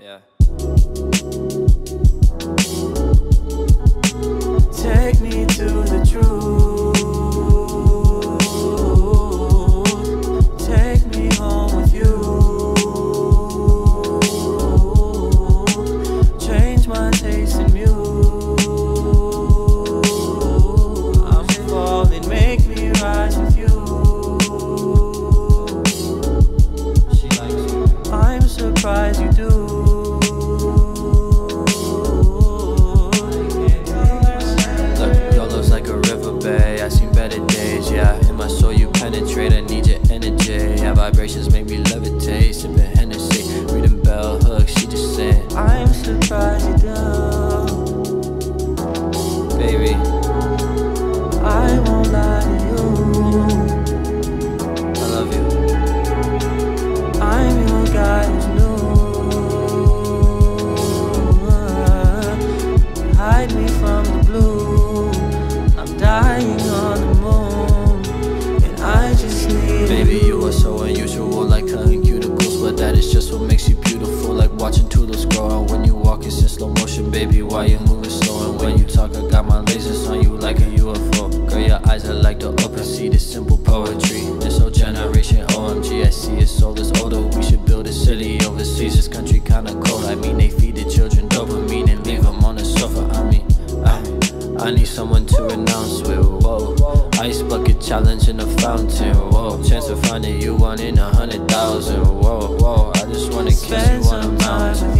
Yeah. I'm you do. baby, I won't lie to you. I love you. I'm your guy who's new. Hide me from the blue. I'm dying on the moon, and I just need Baby, you are so unusual, like cutting cuticles. But that is just what makes you beautiful. Like watching tulips grow. And when you walk, it's in slow motion, baby. Why you moving slow? And when you talk, I got my lasers on you like a UFO. Girl, your eyes are like the open sea. This simple poetry. This whole generation, OMG. I see his soul is older. We should build a city overseas. This country kinda cold. I mean, they feed the children dopamine and leave them on the sofa. I mean, I, I need someone to renounce with. Whoa, ice bucket challenge in the fountain. Whoa, chance of finding you one in a hundred thousand. Whoa, whoa, I just wanna kiss you on a mountain. with you. Whoa.